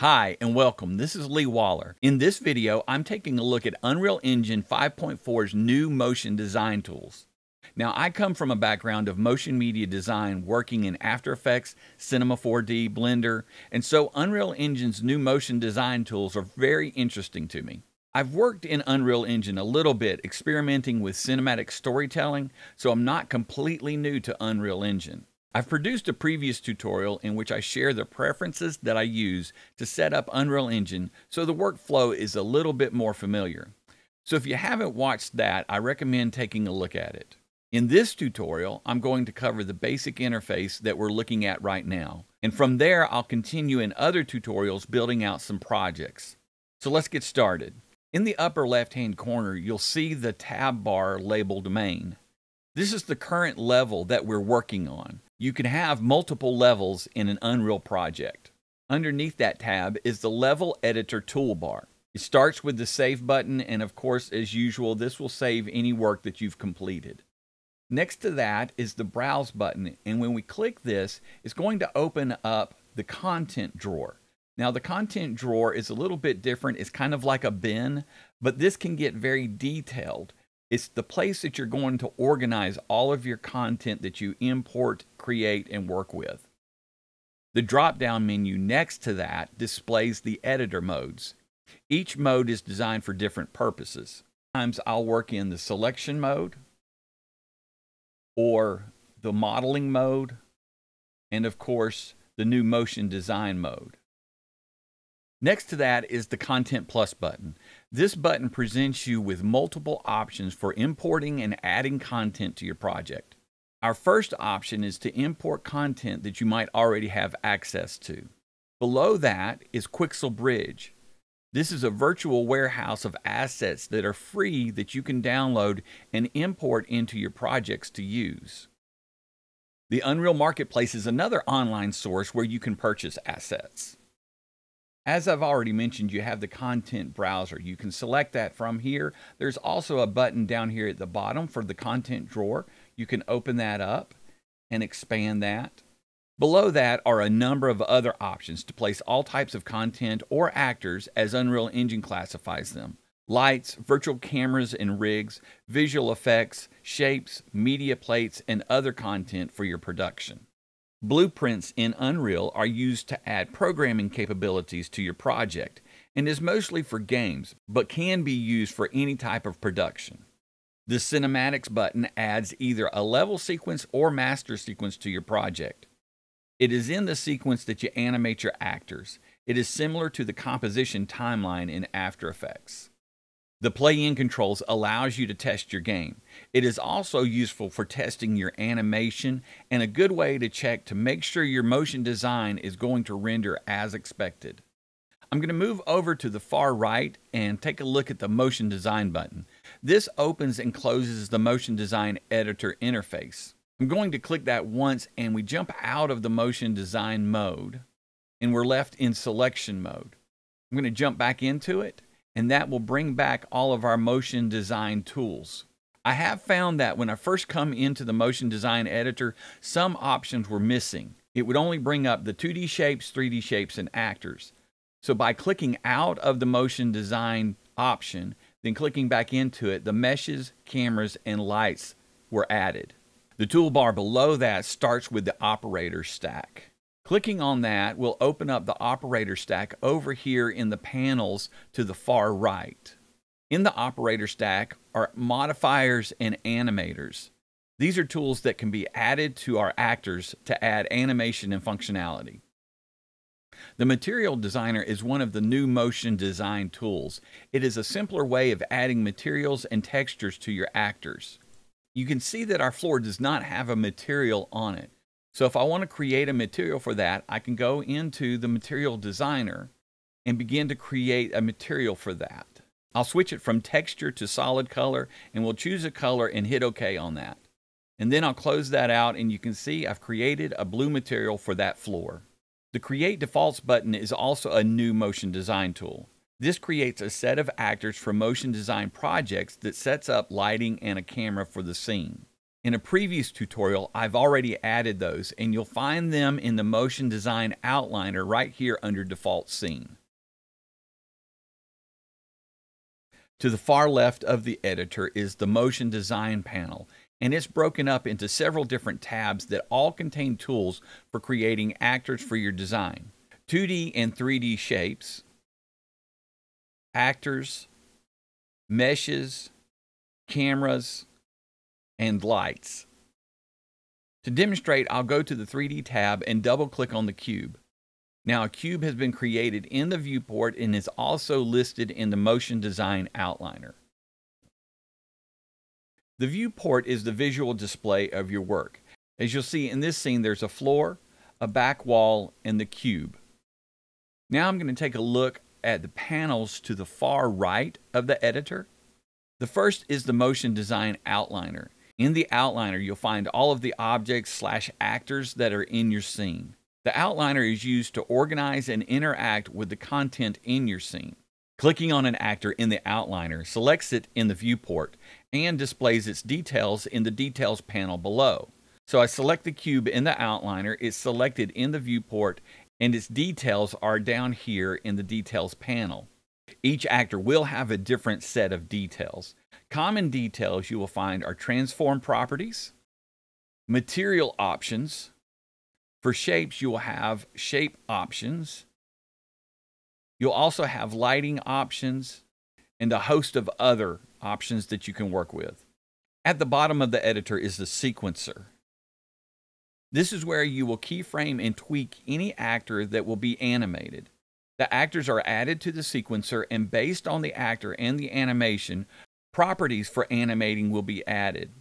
Hi and welcome. This is Lee Waller. In this video, I'm taking a look at Unreal Engine 5.4's new motion design tools. Now, I come from a background of motion media design working in After Effects, Cinema 4D, Blender, and so Unreal Engine's new motion design tools are very interesting to me. I've worked in Unreal Engine a little bit experimenting with cinematic storytelling, so I'm not completely new to Unreal Engine. I've produced a previous tutorial in which I share the preferences that I use to set up Unreal Engine so the workflow is a little bit more familiar. So if you haven't watched that, I recommend taking a look at it. In this tutorial, I'm going to cover the basic interface that we're looking at right now. And from there, I'll continue in other tutorials building out some projects. So let's get started. In the upper left-hand corner, you'll see the tab bar labeled Main. This is the current level that we're working on. You can have multiple levels in an Unreal project. Underneath that tab is the Level Editor toolbar. It starts with the Save button, and of course, as usual, this will save any work that you've completed. Next to that is the Browse button, and when we click this, it's going to open up the Content drawer. Now, the Content drawer is a little bit different. It's kind of like a bin, but this can get very detailed. It's the place that you're going to organize all of your content that you import, create, and work with. The drop down menu next to that displays the editor modes. Each mode is designed for different purposes. Sometimes I'll work in the selection mode or the modeling mode, and of course, the new motion design mode. Next to that is the Content Plus button. This button presents you with multiple options for importing and adding content to your project. Our first option is to import content that you might already have access to. Below that is Quixel Bridge. This is a virtual warehouse of assets that are free that you can download and import into your projects to use. The Unreal Marketplace is another online source where you can purchase assets. As I've already mentioned, you have the content browser. You can select that from here. There's also a button down here at the bottom for the content drawer. You can open that up and expand that. Below that are a number of other options to place all types of content or actors as Unreal Engine classifies them. Lights, virtual cameras and rigs, visual effects, shapes, media plates, and other content for your production. Blueprints in Unreal are used to add programming capabilities to your project and is mostly for games, but can be used for any type of production. The Cinematics button adds either a level sequence or master sequence to your project. It is in the sequence that you animate your actors. It is similar to the composition timeline in After Effects. The play-in controls allows you to test your game. It is also useful for testing your animation and a good way to check to make sure your motion design is going to render as expected. I'm going to move over to the far right and take a look at the motion design button. This opens and closes the motion design editor interface. I'm going to click that once and we jump out of the motion design mode and we're left in selection mode. I'm going to jump back into it and that will bring back all of our motion design tools. I have found that when I first come into the motion design editor, some options were missing. It would only bring up the 2D shapes, 3D shapes, and actors. So by clicking out of the motion design option, then clicking back into it, the meshes, cameras, and lights were added. The toolbar below that starts with the operator stack. Clicking on that will open up the operator stack over here in the panels to the far right. In the operator stack are modifiers and animators. These are tools that can be added to our actors to add animation and functionality. The Material Designer is one of the new motion design tools. It is a simpler way of adding materials and textures to your actors. You can see that our floor does not have a material on it. So if I want to create a material for that, I can go into the material designer and begin to create a material for that. I'll switch it from texture to solid color and we'll choose a color and hit OK on that. And then I'll close that out and you can see I've created a blue material for that floor. The Create Defaults button is also a new motion design tool. This creates a set of actors for motion design projects that sets up lighting and a camera for the scene. In a previous tutorial, I've already added those, and you'll find them in the Motion Design Outliner right here under Default Scene. To the far left of the editor is the Motion Design panel, and it's broken up into several different tabs that all contain tools for creating actors for your design. 2D and 3D shapes, actors, meshes, cameras, and lights. To demonstrate, I'll go to the 3D tab and double click on the cube. Now a cube has been created in the viewport and is also listed in the Motion Design Outliner. The viewport is the visual display of your work. As you'll see in this scene, there's a floor, a back wall, and the cube. Now I'm going to take a look at the panels to the far right of the editor. The first is the Motion Design Outliner. In the outliner, you'll find all of the objects slash actors that are in your scene. The outliner is used to organize and interact with the content in your scene. Clicking on an actor in the outliner selects it in the viewport and displays its details in the details panel below. So I select the cube in the outliner, it's selected in the viewport, and its details are down here in the details panel. Each actor will have a different set of details. Common details you will find are transform properties, material options. For shapes, you will have shape options. You'll also have lighting options and a host of other options that you can work with. At the bottom of the editor is the sequencer. This is where you will keyframe and tweak any actor that will be animated. The actors are added to the sequencer, and based on the actor and the animation, Properties for animating will be added.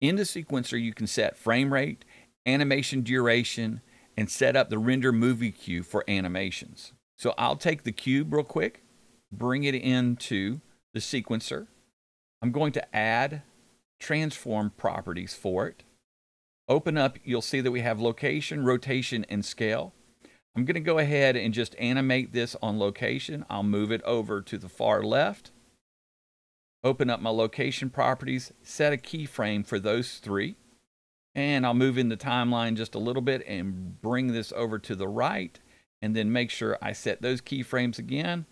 In the sequencer, you can set frame rate, animation duration, and set up the render movie queue for animations. So I'll take the cube real quick, bring it into the sequencer. I'm going to add transform properties for it. Open up, you'll see that we have location, rotation, and scale. I'm going to go ahead and just animate this on location. I'll move it over to the far left open up my location properties, set a keyframe for those three, and I'll move in the timeline just a little bit and bring this over to the right, and then make sure I set those keyframes again.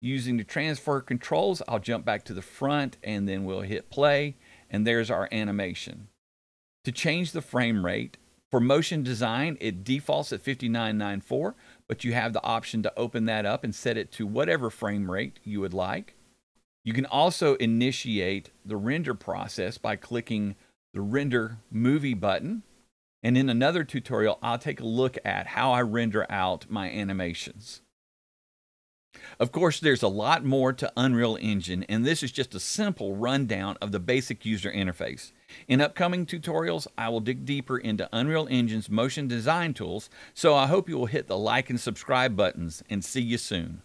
Using the transfer controls, I'll jump back to the front and then we'll hit play, and there's our animation. To change the frame rate, for motion design, it defaults at 5994, but you have the option to open that up and set it to whatever frame rate you would like. You can also initiate the render process by clicking the render movie button. And in another tutorial, I'll take a look at how I render out my animations. Of course, there's a lot more to Unreal Engine, and this is just a simple rundown of the basic user interface. In upcoming tutorials, I will dig deeper into Unreal Engine's motion design tools, so I hope you will hit the like and subscribe buttons, and see you soon.